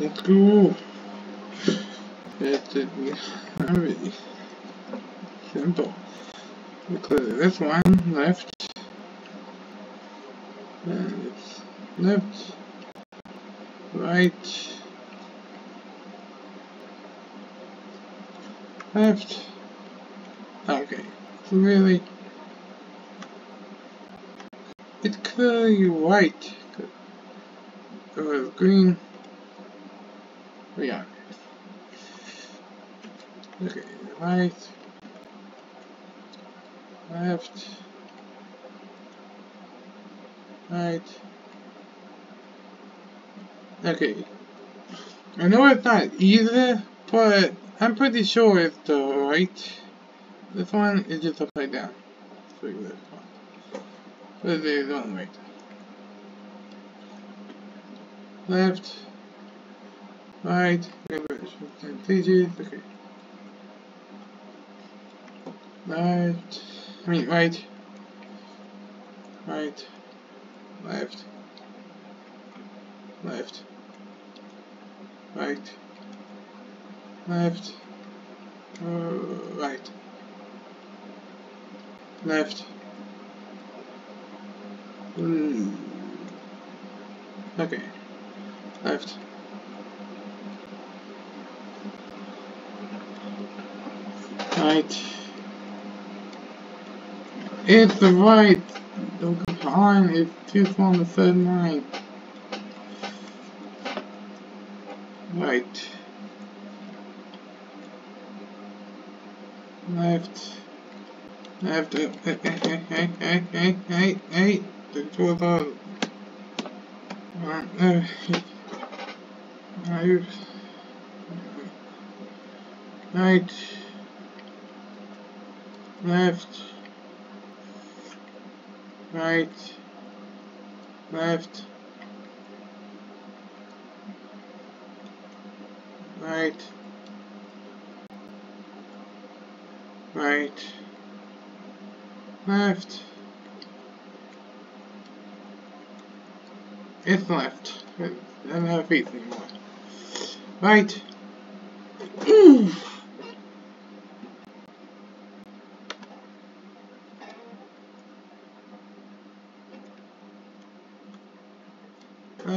Let's go. Very simple. Because this one left, and it's left, right, left. Okay, really, it's clearly white. Because green. Yeah. Okay, right, left, right. Okay. I know it's not either, but I'm pretty sure it's the right. This one is just upside down. This one. But it is on the right. Left, right, pages, okay. Left, I mean right, right, left, left, right, left, uh, right, left, mm. okay, left, tight. It's the right. Don't combine. It's too on the third line. Right. Left. Left. Hey, hey, hey, hey, hey, hey, hey. The two. Right. Right. Right left, right, left, right, right, left, it's left, I don't have feet anymore, right,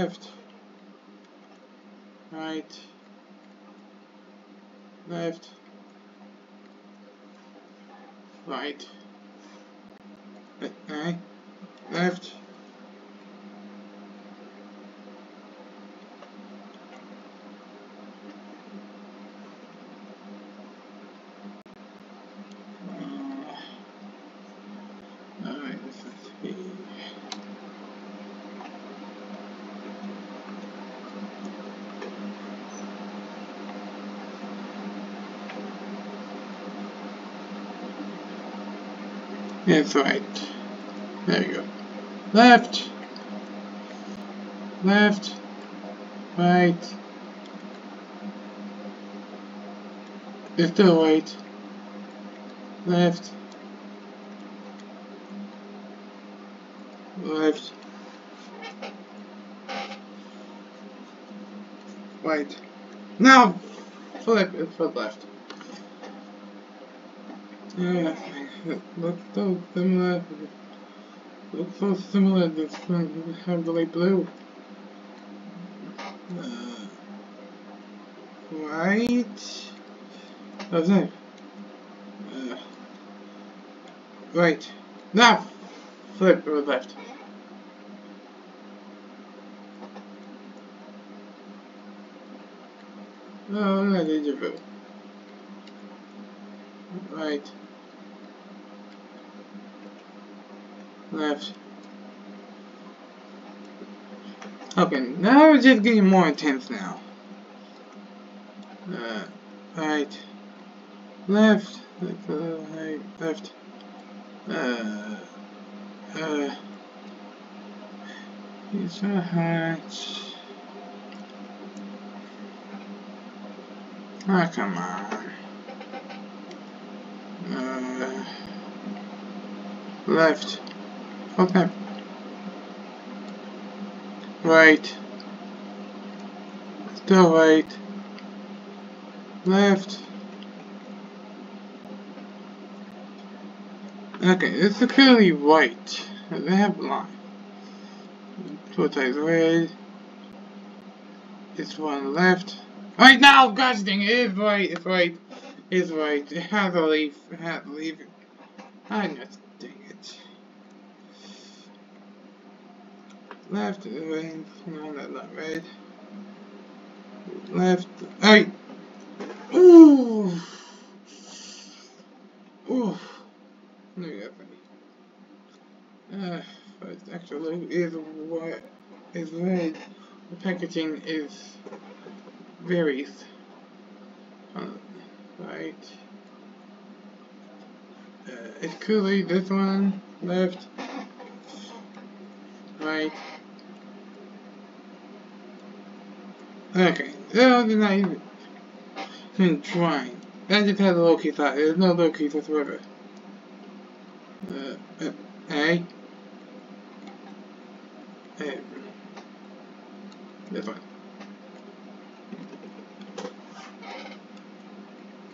left, right, left, right, left, uh, alright, let's see. That's right. There you go. Left. Left. Right. It's still right. Left. Left. Right. Now, flip it for left. Yeah, it looks so similar. Looks so similar this one. Have the light blue. Uh, right. What's that? Uh, right. Now, flip or left. Oh, no, deja. Right. Left. Okay, now it's just getting more intense now. Uh, right. Left. Right. Left. Uh. Uh. It's a hatch. Ah, oh, come on. Uh, left. Okay. Right. Still right. Left. Okay, this is clearly right. They have a line. Two times red. This one left. Right now, gosh dang it, it's right, it's right. It's right. It has to leave. It has to leave. I know, dang it. Left, right, no, that's not red. Left, right. Ooh. Ooh. Look at that. Uh, first actually is what is red. The packaging is varies. Uh, right. Uh, it's clearly this one left, right. Okay, no, they're not even, even trying. That just has a low key thought. There's no low keys whatsoever. Uh, uh, A. A. This one.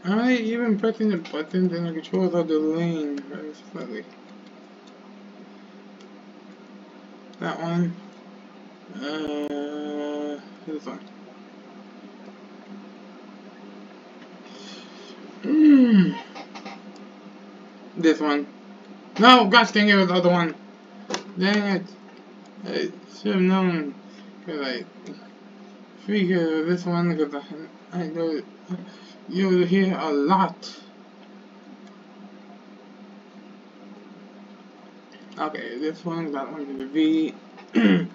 Am I even pressing the buttons and the controls the lane very slightly? That one. Uh, this one. Mm. This one. No, gosh dang it, was the other one. Dang it. I should have known. Cause I figured this one because I, I know you'll hear a lot. Okay, this one got one the V.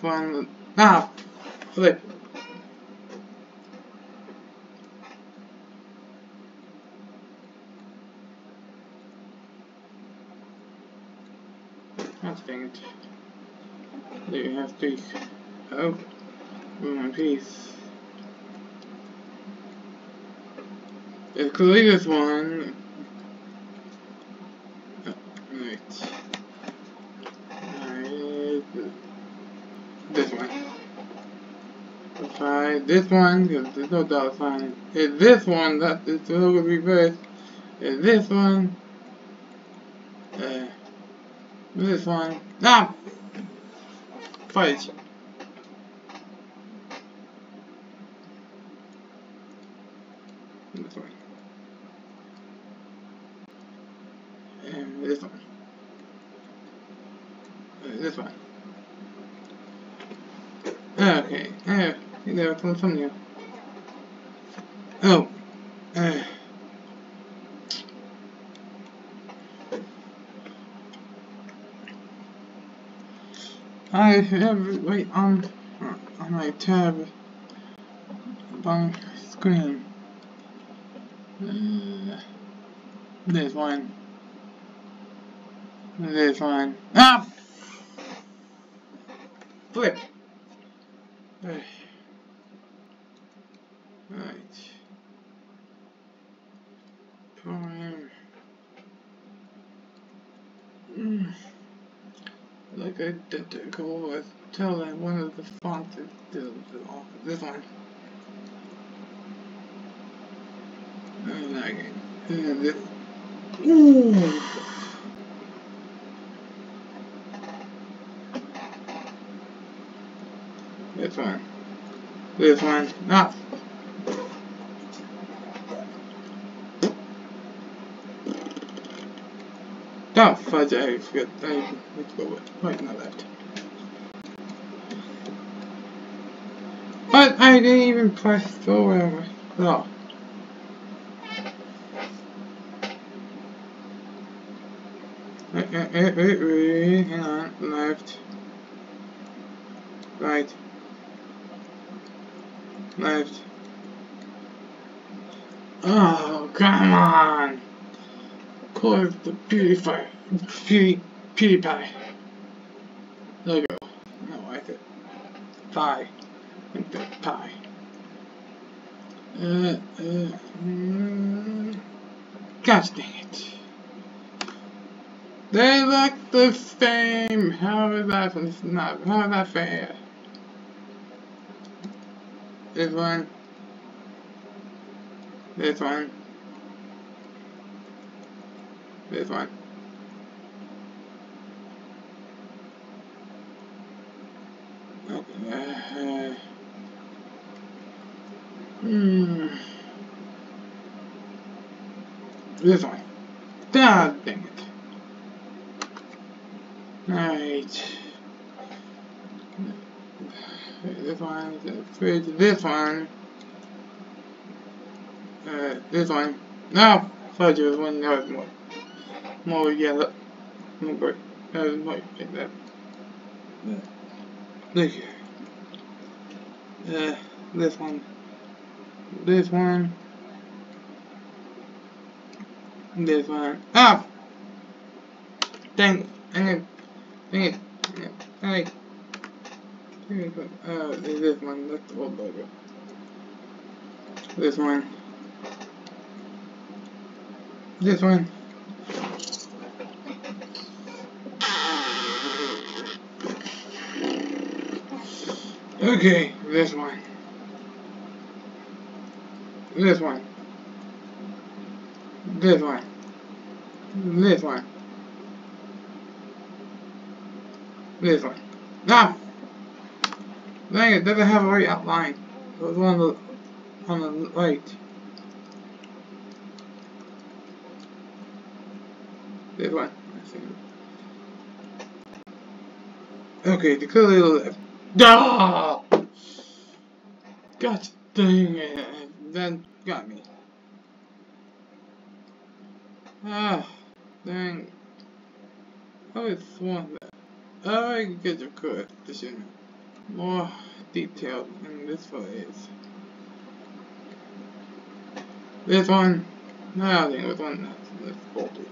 one ah flip. That's dang it. You have three. Oh, one piece. It's clearly this one. Oh, right. This one. Five. This one, because there's no dollar sign. It's this one, that is the logo reverse. It's this one. Uh, this one. Ah! Fudge. This one. And this one. This one. Okay. Uh, there was some new. Oh. Uh. I have wait on on my tab on screen. Uh, this one. This one. Ah! Flip. Right. Prime. Mm. Like I did to tell that one of the fonts is still off. This one. And again. And this. Ooh. This one. This one. Ah. Oh, fudge, I forgot. I need to go with. Right, not left. But I didn't even press go wherever. No. Wait, wait, wait, wait, hang on, left. Right. Left. Oh, come on! Course the PewDiePie. Pewdie, PewDiePie. Logo. I don't like it. Pie. Like the pie. Uh, uh, mm, gosh dang it. They look the same. How is that not? How is that fair? This one. This one. This one. Okay. Uh, hmm. This one. God dang it. Alright. This one, this one. Uh, this one. No! Fudge was one that was more. More yellow. More was more like that. Look here. Uh, this one. This one. This one. Ah! Dang. Dang it. Dang it. Uh, this one. That's old. This one. This one. Okay, this one. This one. This one. This one. This one. No! Dang it, doesn't have a right outline. It was on the on the right. This one. Okay, the clearly left. Ah! God dang it. That got me. Ah, dang. I always sworn that Oh, I get your coefficient more detailed than this one is. This one, no, I think this one that's, that's faulty.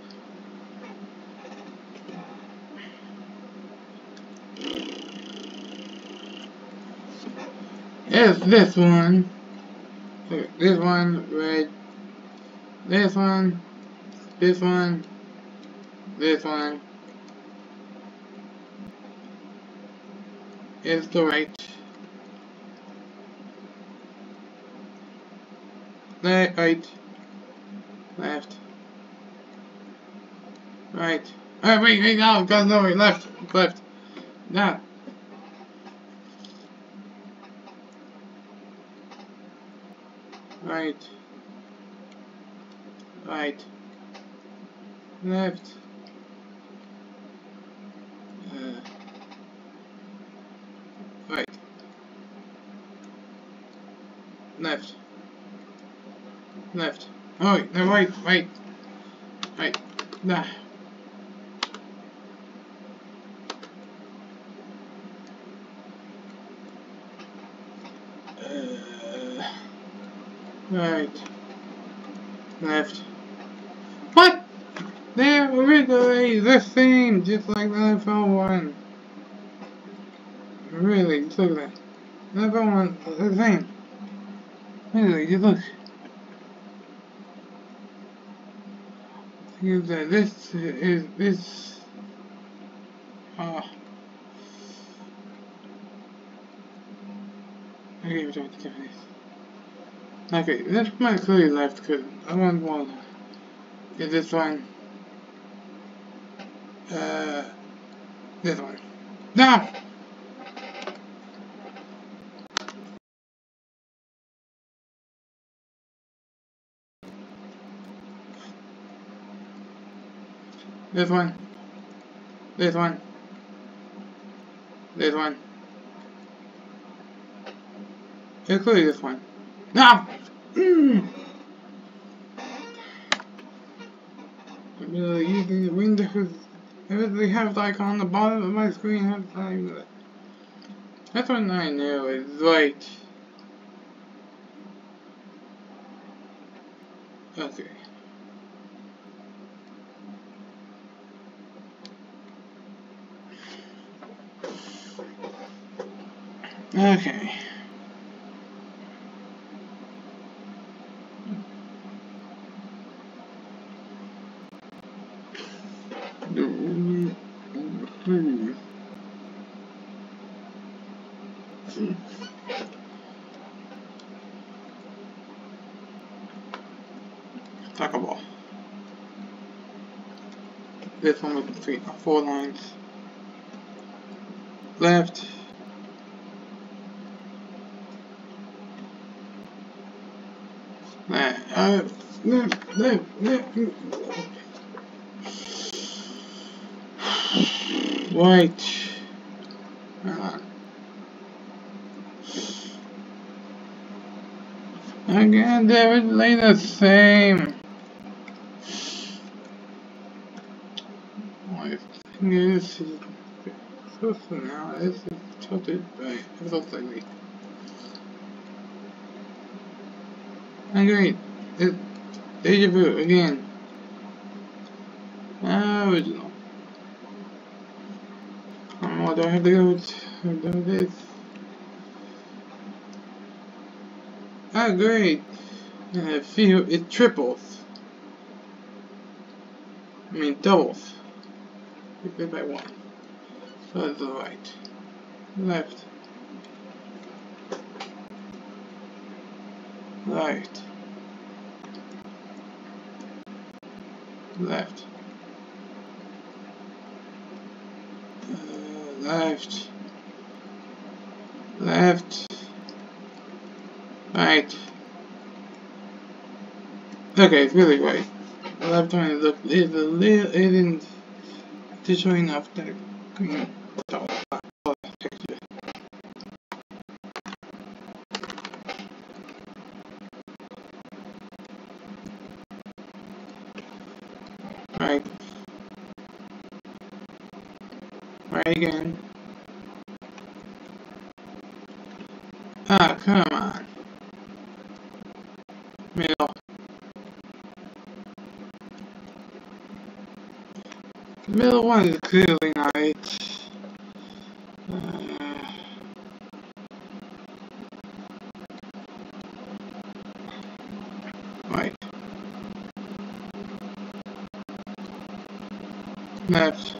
Yes, this one. This one, red. This one. This one. This one. Is the right. Left, right. Left. Right. Alright, wait, wait, no, guys, no, left, left. Now. Right, right, left, uh, right, left, left, oh, no, right, right, right, nah. Right. Left. What? They're originally the same, just like the NFL one. Really, look at that. The NFL one, the same. Really, just look. Is that this is this uh Okay, we're trying to different this. Okay, this might clearly left because I want one. Get this one. Uh, this one. Now! This one. This one. This one. Including this one. Now! Mm. I'm using the Windows. They have like on the bottom of my screen. That's what I know It's like. Okay. Okay. Ball. This one with three, four lines. Left. Right. Uh, left, left, left. Right. Uh, again, David lay the same. My thing is, so now this is tilted right. It looks like me. Agreed. It, deja vu again. Original. Um, what do I have to go with? Do this. Ah, great. And I feel it triples. I mean doubles. Divided by one. So that's the right. Left. Right. Left. Uh, left. Left. Right. Okay, it's really right. The left one is is a little, isn't showing off the green texture. Right. Right again. Ah, come on. Middle. Middle one is clearly it. Uh, right. Left.